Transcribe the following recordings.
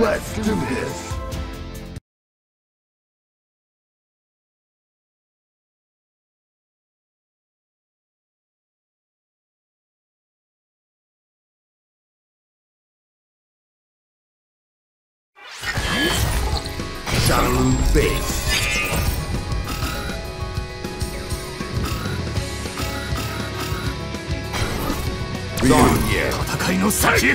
Let's do this! Shadow Base. Zonya. 戦いの先へ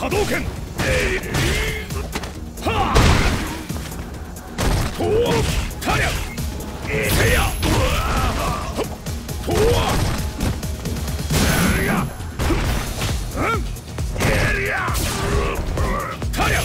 波動拳。はとわたりゃ。せや。とわ。たりゃたりゃ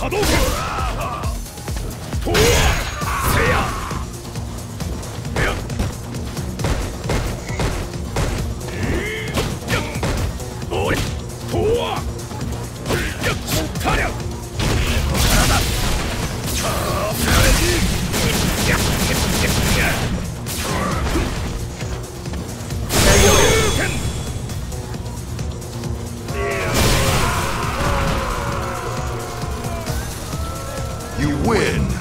波動拳 You win.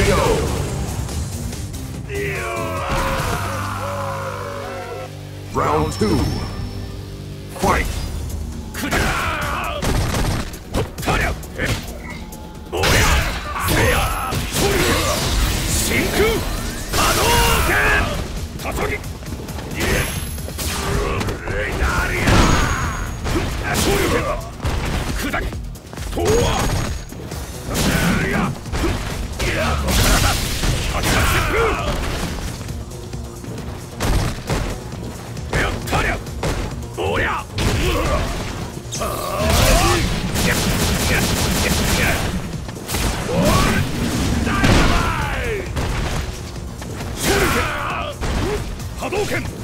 KO. Round two. Hadouken!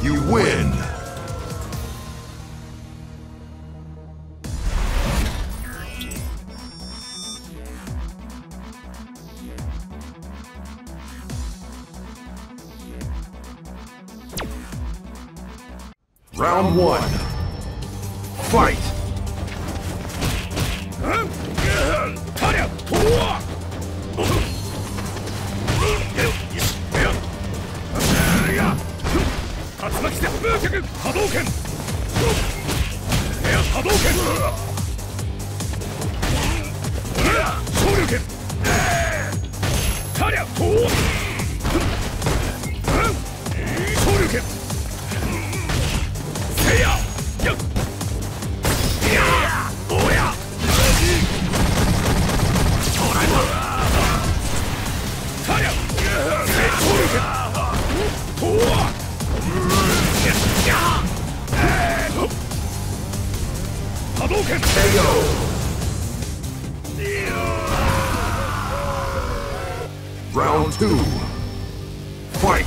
You win! Round one. Fight! 着波動拳エア波動拳昇竜拳タリャ昇竜拳。Hadouken! KO! Round two. Fight!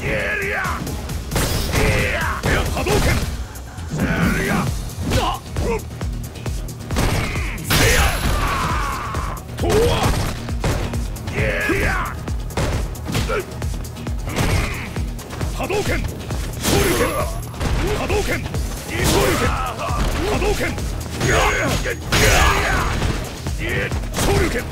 Yeah! Yeah! Hadouken! Yeah! Hadouken! Soryuken!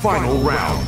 Final round.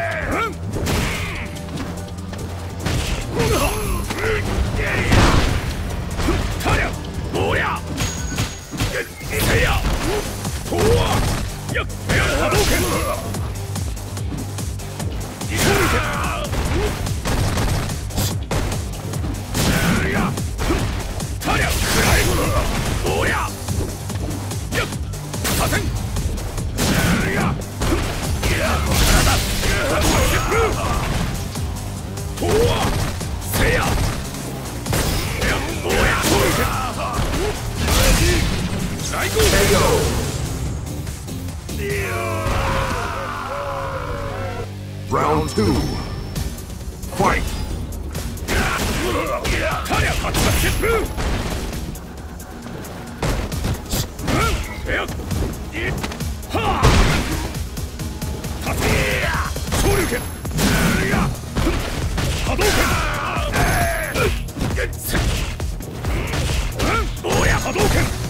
波動拳 Fight! Kaya Katsuka Shippu! Ha! Tatsuya! Shoryuken! Hadouken! Oya Hadouken!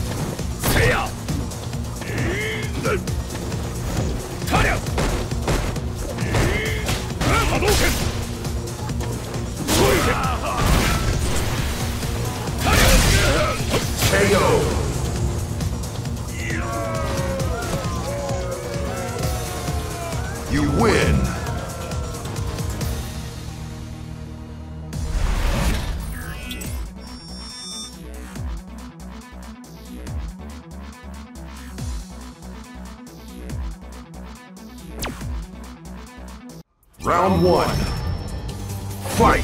Round one. Fight!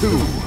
two.